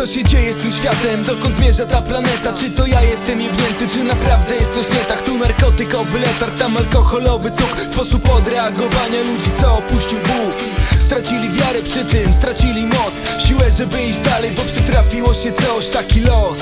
Co się dzieje z tym światem? Dokąd zmierza ta planeta? Czy to ja jestem jebnięty? Czy naprawdę jest coś nie tak? Tu narkotykowy letarg, tam alkoholowy cuk Sposób odreagowania ludzi, co opuścił Bóg Stracili wiarę przy tym, stracili moc Siłę, żeby iść dalej, bo przytrafiło się coś, taki los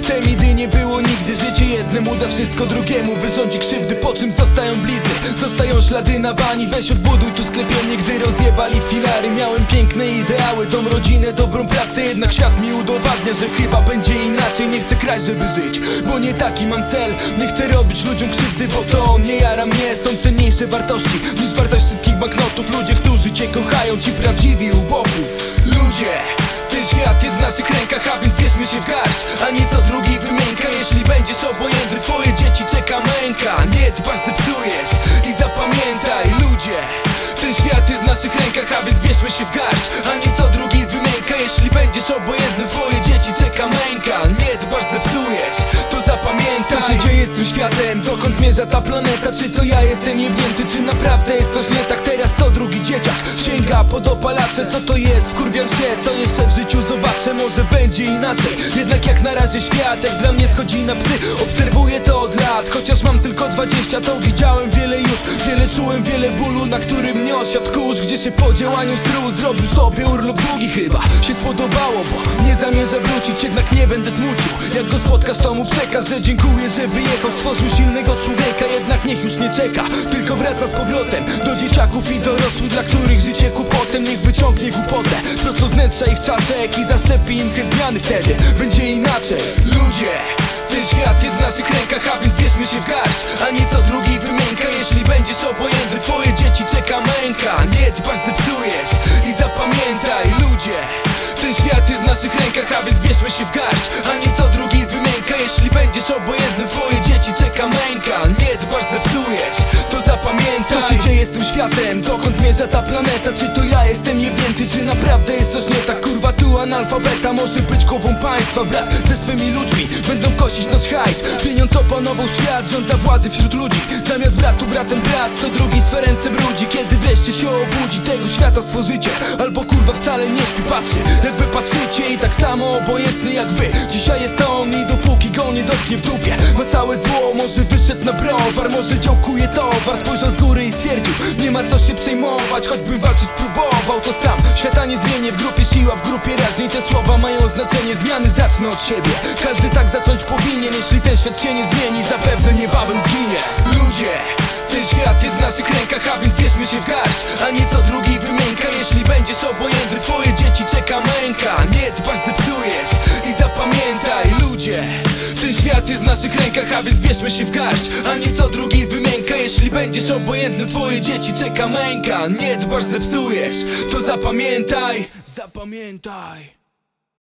te midy nie było nigdy Życie jednemu da wszystko drugiemu. Wyrządzi krzywdy, po czym zostają blizny. Zostają ślady na bani Weź odbuduj tu sklepienie, gdy rozjebali filary. Miałem piękne ideały, dom, rodzinę, dobrą pracę. Jednak świat mi udowadnia, że chyba będzie inaczej. Nie chcę kraj, żeby żyć, bo nie taki mam cel. Nie chcę robić ludziom krzywdy, bo to nie jara mnie. Są cenniejsze wartości niż wartość wszystkich banknotów. Ludzie, którzy cię kochają, ci prawdziwi u boku. Ludzie ten świat jest w naszych rękach, a więc bierzmy się w garść A nie co drugi wymienka Jeśli będziesz obojętny, twoje dzieci czeka męka Nie dbasz, zepsujesz i zapamiętaj ludzie Ten świat jest w naszych rękach, a więc bierzmy się w garść A nie co drugi wymienka Jeśli będziesz obojętny, twoje dzieci czeka męka Nie dbasz, zepsujesz, to zapamiętaj Co się dzieje z tym światem? Dokąd zmierza ta planeta? Czy to ja jestem jebnięty? Czy naprawdę jest coś nie tak? Teraz to drugi dzieciak sięga po dopalacze Co to jest? Wkurwiam się, co jeszcze w życiu zobaczę Może będzie inaczej. Jednak jak na razie świat jak dla mnie schodzi na psy. Obserwuję to od lat Chociaż mam tylko 20 to widziałem wiele już. Wiele czułem, wiele bólu Na którym mnie osiadł kurz Gdzie się po działaniu stru zrobił sobie urlop długi. Chyba Się spodobało, bo nie zamierza wrócić Jednak nie będę smucił. Jak go spotkasz to mu przekaż, że dziękuję, że wyjechał. Stworzył silnego człowieka, jednak niech już nie czeka. Tylko wraca z powrotem do dzieciaków i dorosłych Dla których życie kłopotem Niech wyciągnie głupotę wnętrza ich czaszek I zaszczepi im chęć zmiany wtedy. Będzie inaczej. Ludzie ten świat jest w naszych rękach, a więc bierzmy się w garść. A nie co drugi wymienka Jeśli będziesz obojętny, twoje dzieci czeka męka. Nie dbasz, zepsujesz i zapamiętaj. Ludzie Ten świat jest w naszych rękach, a więc bierzmy się w garść tym światem? Dokąd zmierza ta planeta? Czy to ja jestem jebnięty? Czy naprawdę jest coś nie tak? Kurwa tu analfabeta może być głową państwa Wraz ze swymi ludźmi. Będą kościć nasz hajs. Pieniądz opanował świat, rządza władzy wśród ludzi. Zamiast bratu bratem brat, co drugi swe ręce brudzi. Kiedy wreszcie się obudzi, tego świata stworzycie. Albo kurwa wcale nie śpi, patrzy. Jak wy patrzycie I tak samo obojętny jak wy. Dzisiaj jest on i dopóki go nie dotknie w dupie. Ma całe zło, może wyszedł na browar Może działkuje towar, spojrzał z ma co się przejmować, choćby walczyć próbował To sam, świata nie zmienię. W grupie siła, w grupie raźniej Te słowa mają znaczenie, zmiany zacznę od siebie. Każdy tak zacząć powinien, jeśli ten świat się nie zmieni. Zapewne niebawem zginie. Ludzie ten świat jest w naszych rękach, a więc bierzmy się w garść A nie co drugi wymienka świat jest w naszych rękach, a więc bierzmy się w garść. A nie co drugi wymienka Jeśli będziesz obojętny, twoje dzieci czeka męka. Nie dbasz, zepsujesz, to zapamiętaj Zapamiętaj